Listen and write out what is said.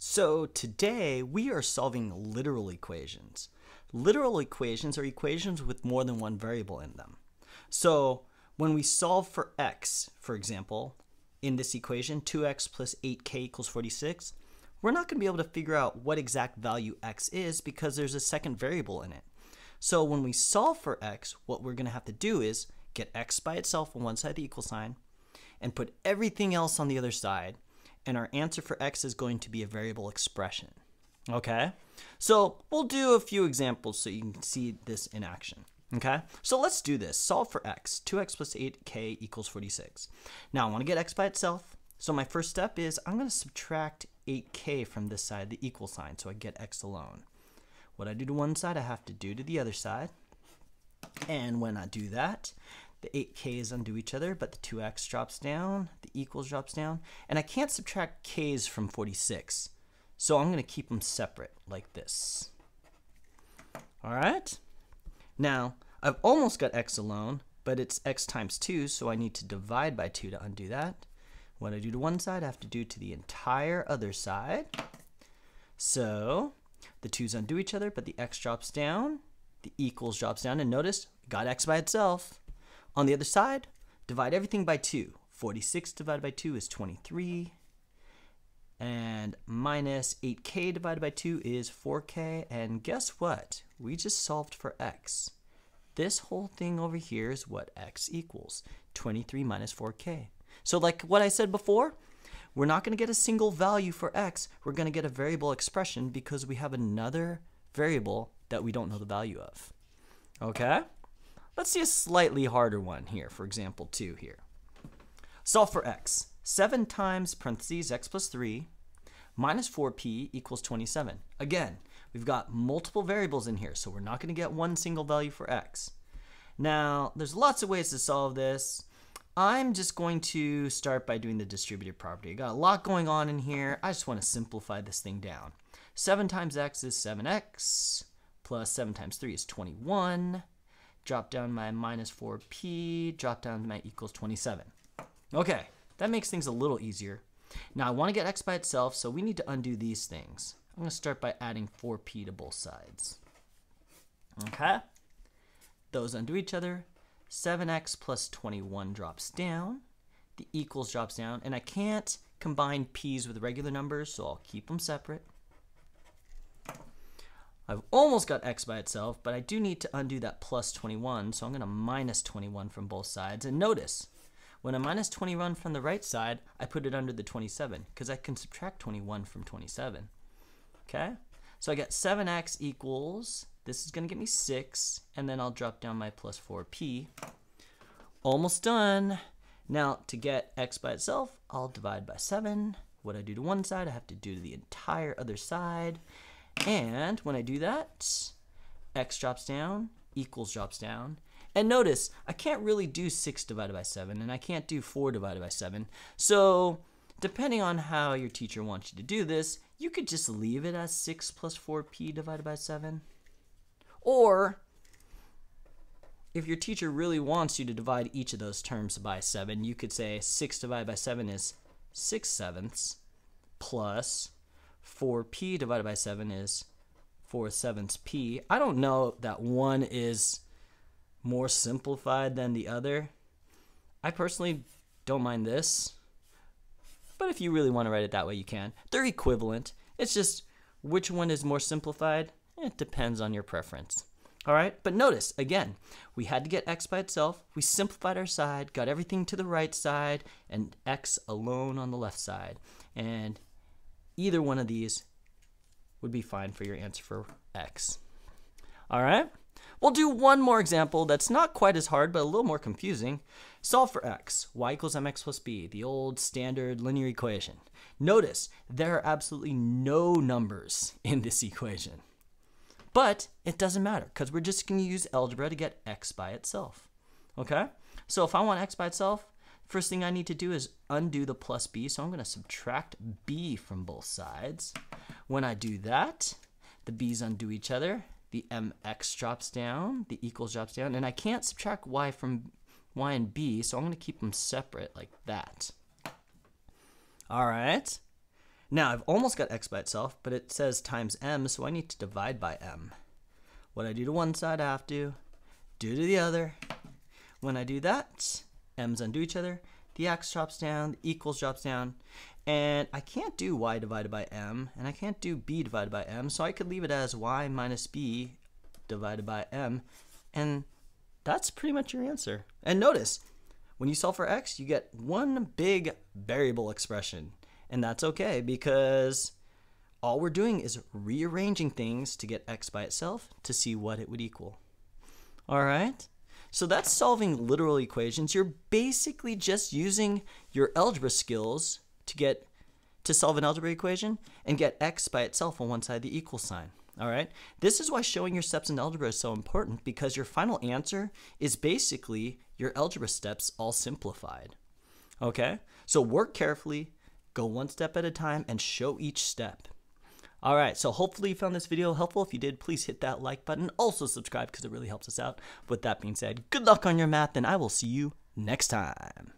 So today we are solving literal equations. Literal equations are equations with more than one variable in them. So when we solve for x, for example, in this equation, 2x plus 8k equals 46, we're not going to be able to figure out what exact value x is because there's a second variable in it. So when we solve for x, what we're going to have to do is get x by itself on one side of the equal sign and put everything else on the other side and our answer for x is going to be a variable expression. Okay? So we'll do a few examples so you can see this in action. Okay? So let's do this. Solve for x. 2x plus 8k equals 46. Now I want to get x by itself. So my first step is I'm going to subtract 8k from this side, the equal sign, so I get x alone. What I do to one side, I have to do to the other side. And when I do that, the 8k's undo each other, but the 2x drops down, the equals drops down, and I can't subtract k's from 46. So I'm going to keep them separate like this. All right? Now, I've almost got x alone, but it's x times 2, so I need to divide by 2 to undo that. What I do to one side, I have to do to the entire other side. So the 2's undo each other, but the x drops down, the equals drops down, and notice, got x by itself. On the other side, divide everything by 2. 46 divided by 2 is 23. And minus 8k divided by 2 is 4k. And guess what? We just solved for x. This whole thing over here is what x equals. 23 minus 4k. So like what I said before, we're not going to get a single value for x. We're going to get a variable expression because we have another variable that we don't know the value of. Okay? Let's see a slightly harder one here, for example, 2 here. Solve for x. 7 times parentheses x plus 3 minus 4p equals 27. Again, we've got multiple variables in here, so we're not going to get one single value for x. Now, there's lots of ways to solve this. I'm just going to start by doing the distributive property. I got a lot going on in here. I just want to simplify this thing down. 7 times x is 7x, plus 7 times 3 is 21 drop down my minus 4p, drop down my equals 27. Okay, that makes things a little easier. Now I want to get x by itself, so we need to undo these things. I'm going to start by adding 4p to both sides. Okay, those undo each other. 7x plus 21 drops down. The equals drops down, and I can't combine p's with regular numbers, so I'll keep them separate. I've almost got x by itself, but I do need to undo that plus 21, so I'm going to minus 21 from both sides. And notice, when I minus 21 from the right side, I put it under the 27, because I can subtract 21 from 27. Okay? So I get 7x equals, this is going to get me 6, and then I'll drop down my plus 4p. Almost done. Now, to get x by itself, I'll divide by 7. What I do to one side, I have to do to the entire other side. And when I do that, x drops down, equals drops down. And notice, I can't really do 6 divided by 7, and I can't do 4 divided by 7. So, depending on how your teacher wants you to do this, you could just leave it as 6 plus 4p divided by 7. Or, if your teacher really wants you to divide each of those terms by 7, you could say 6 divided by 7 is 6 sevenths plus 4p divided by 7 is 4 sevenths p. I don't know that one is more simplified than the other. I personally don't mind this. But if you really want to write it that way, you can. They're equivalent. It's just which one is more simplified? It depends on your preference. All right, but notice again, we had to get x by itself. We simplified our side, got everything to the right side, and x alone on the left side. And Either one of these would be fine for your answer for x. All right? We'll do one more example that's not quite as hard, but a little more confusing. Solve for x. y equals mx plus b, the old standard linear equation. Notice, there are absolutely no numbers in this equation. But it doesn't matter, because we're just going to use algebra to get x by itself. Okay? So if I want x by itself, First thing I need to do is undo the plus b, so I'm going to subtract b from both sides. When I do that, the b's undo each other, the mx drops down, the equals drops down, and I can't subtract y from y and b, so I'm going to keep them separate like that. All right. Now I've almost got x by itself, but it says times m, so I need to divide by m. What I do to one side, I have to do to the other. When I do that, m's undo each other, the x drops down, the equals drops down, and I can't do y divided by m, and I can't do b divided by m, so I could leave it as y minus b divided by m, and that's pretty much your answer. And notice, when you solve for x, you get one big variable expression. And that's okay because all we're doing is rearranging things to get x by itself to see what it would equal. All right? So that's solving literal equations. You're basically just using your algebra skills to get to solve an algebra equation and get x by itself on one side of the equal sign. All right? This is why showing your steps in algebra is so important because your final answer is basically your algebra steps all simplified. Okay? So work carefully, go one step at a time, and show each step. All right, so hopefully you found this video helpful. If you did, please hit that like button. Also subscribe because it really helps us out. With that being said, good luck on your math, and I will see you next time.